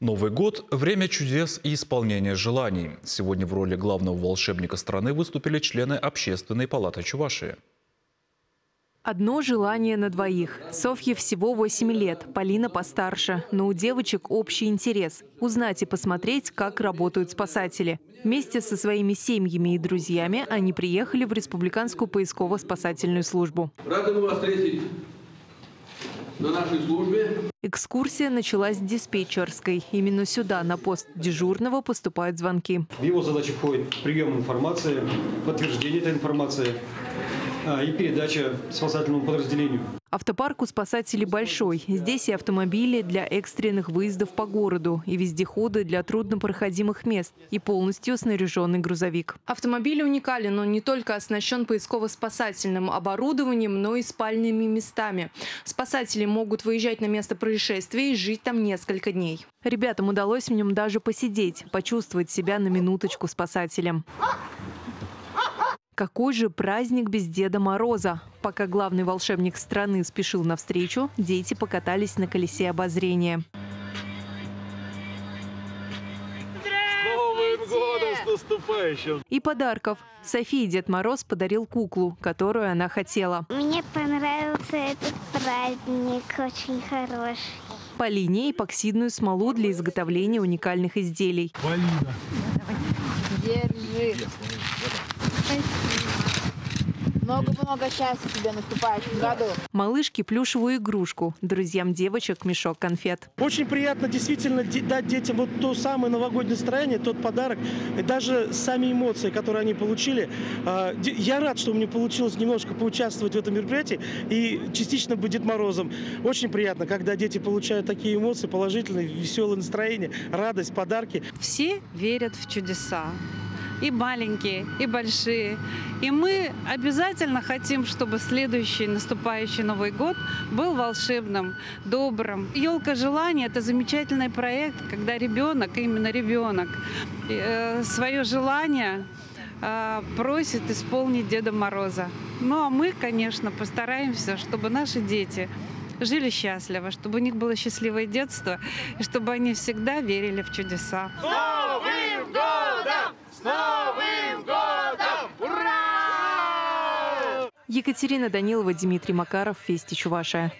Новый год – время чудес и исполнения желаний. Сегодня в роли главного волшебника страны выступили члены Общественной палаты Чувашии. Одно желание на двоих. Софье всего 8 лет, Полина постарше, но у девочек общий интерес – узнать и посмотреть, как работают спасатели. Вместе со своими семьями и друзьями они приехали в Республиканскую поисково-спасательную службу. Рады вас встретить на нашей службе. Экскурсия началась с диспетчерской. Именно сюда, на пост дежурного, поступают звонки. В его задачи входит прием информации, подтверждение этой информации и передача спасательному подразделению. Автопарк у спасателей большой. Здесь и автомобили для экстренных выездов по городу, и вездеходы для труднопроходимых мест, и полностью снаряженный грузовик. Автомобиль уникален. Он не только оснащен поисково-спасательным оборудованием, но и спальными местами. Спасатели могут выезжать на место происшествия и жить там несколько дней. Ребятам удалось в нем даже посидеть, почувствовать себя на минуточку спасателем. Какой же праздник без Деда Мороза? Пока главный волшебник страны спешил навстречу, дети покатались на колесе обозрения. Новым годом с наступающим! И подарков. Софии Дед Мороз подарил куклу, которую она хотела. Мне понравился этот праздник, очень хороший. Полине эпоксидную смолу для изготовления уникальных изделий. Полина. Держи. Много-много счастья тебе в наступающем году. Малышке плюшевую игрушку, друзьям девочек мешок конфет. Очень приятно действительно де- дать детям вот то самое новогоднее настроение, тот подарок, и даже сами эмоции, которые они получили. А, Я рад, что мне получилось немножко поучаствовать в этом мероприятии и частично быть Дед Морозом. Очень приятно, когда дети получают такие эмоции, положительные, веселое настроение, радость, подарки. Все верят в чудеса. И маленькие, и большие. И мы обязательно хотим, чтобы следующий наступающий Новый год был волшебным, добрым. Елка желаний – это замечательный проект, когда ребенок, именно ребенок, э, свое желание э, просит исполнить Деда Мороза. Ну а мы, конечно, постараемся, чтобы наши дети жили счастливо, чтобы у них было счастливое детство, и чтобы они всегда верили в чудеса. Новым годом! С Новым годом! Ура! Екатерина Данилова, Дмитрий Макаров, Вести Чувашия.